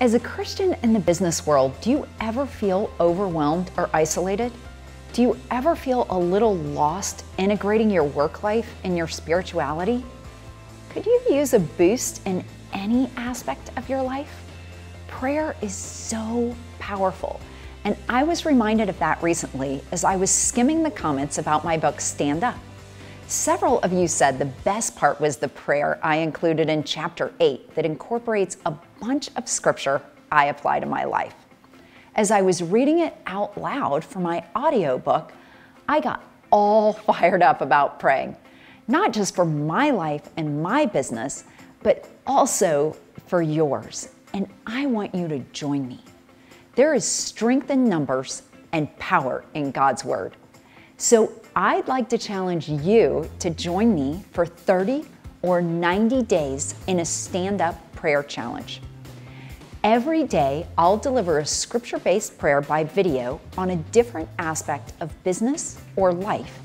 As a Christian in the business world, do you ever feel overwhelmed or isolated? Do you ever feel a little lost integrating your work life and your spirituality? Could you use a boost in any aspect of your life? Prayer is so powerful. And I was reminded of that recently as I was skimming the comments about my book, Stand Up. Several of you said the best part was the prayer I included in chapter 8 that incorporates a bunch of scripture I apply to my life. As I was reading it out loud for my audiobook, I got all fired up about praying, not just for my life and my business, but also for yours. And I want you to join me. There is strength in numbers and power in God's Word. So I'd like to challenge you to join me for 30 or 90 days in a stand up prayer challenge. Every day, I'll deliver a scripture based prayer by video on a different aspect of business or life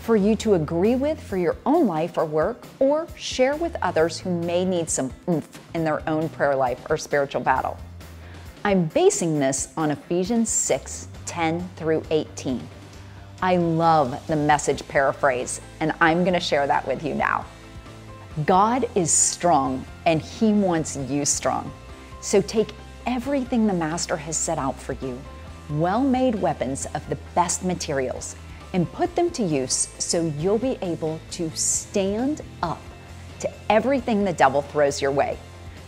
for you to agree with for your own life or work, or share with others who may need some oomph in their own prayer life or spiritual battle. I'm basing this on Ephesians 6 10 through 18. I love the message paraphrase, and I'm going to share that with you now. God is strong, and He wants you strong. So take everything the Master has set out for you, well made weapons of the best materials, and put them to use so you'll be able to stand up to everything the devil throws your way.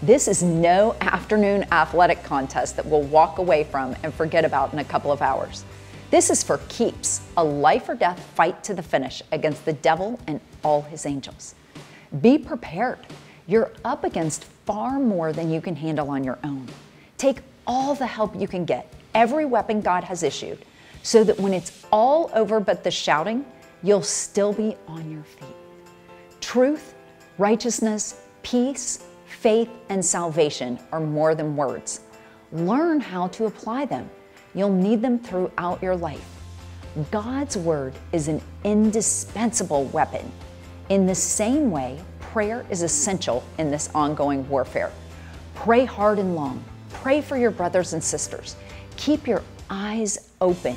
This is no afternoon athletic contest that we'll walk away from and forget about in a couple of hours. This is for keeps, a life or death fight to the finish against the devil and all his angels. Be prepared. You're up against far more than you can handle on your own. Take all the help you can get, every weapon God has issued, so that when it's all over but the shouting, you'll still be on your feet. Truth, righteousness, peace, faith, and salvation are more than words. Learn how to apply them You'll need them throughout your life. God's Word is an indispensable weapon. In the same way, prayer is essential in this ongoing warfare. Pray hard and long. Pray for your brothers and sisters. Keep your eyes open.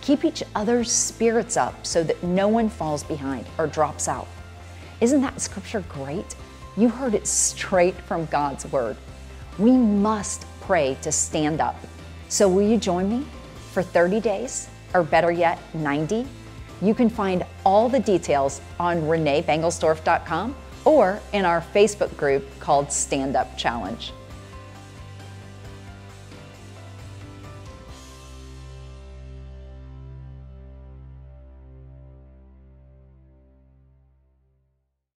Keep each other's spirits up so that no one falls behind or drops out. Isn't that scripture great? You heard it straight from God's Word. We must pray to stand up so, will you join me for 30 days, or better yet, 90? You can find all the details on renebanglesdorf.com or in our Facebook group called Stand Up Challenge.